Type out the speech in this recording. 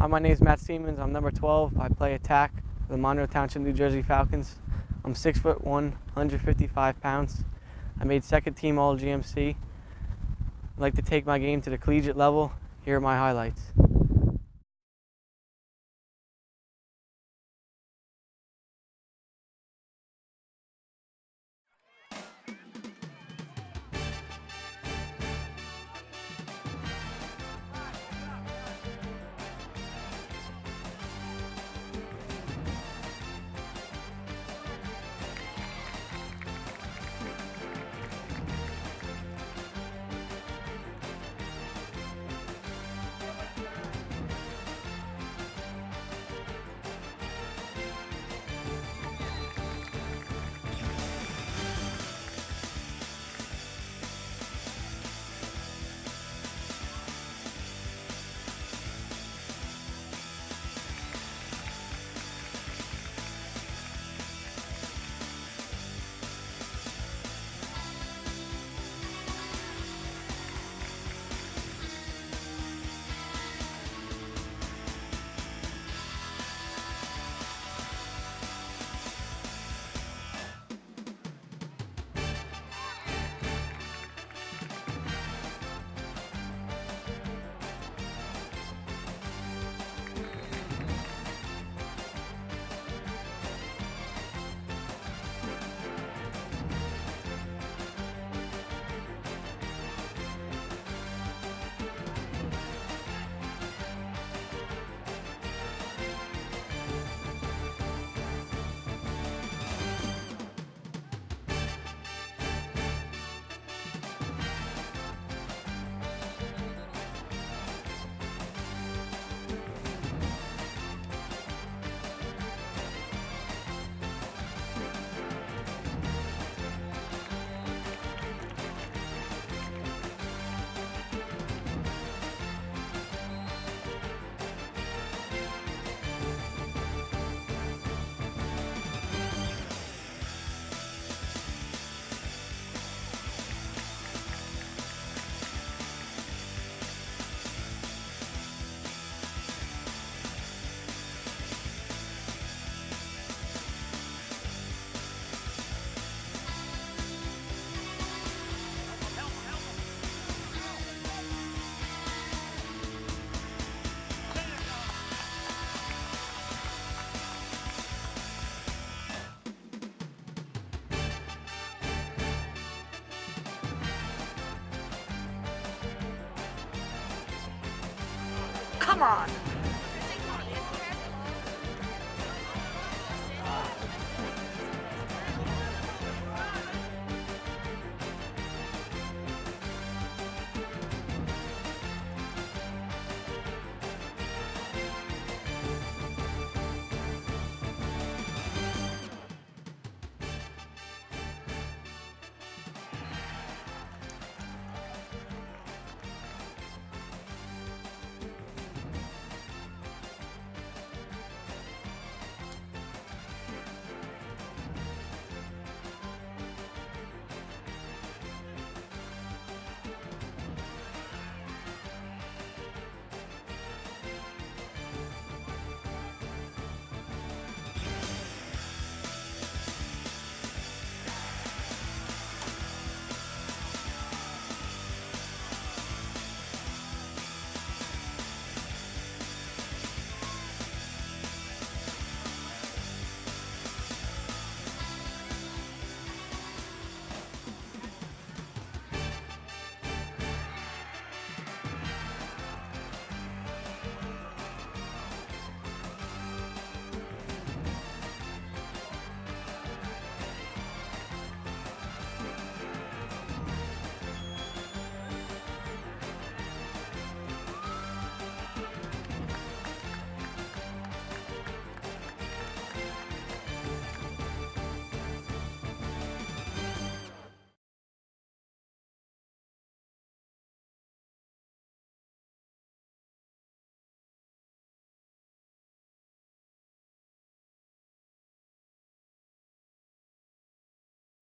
Hi, my name is Matt Siemons. I'm number 12. I play attack for the Monroe Township, New Jersey Falcons. I'm six foot one, 155 pounds. I made second team All GMC. I'd like to take my game to the collegiate level. Here are my highlights. Come on!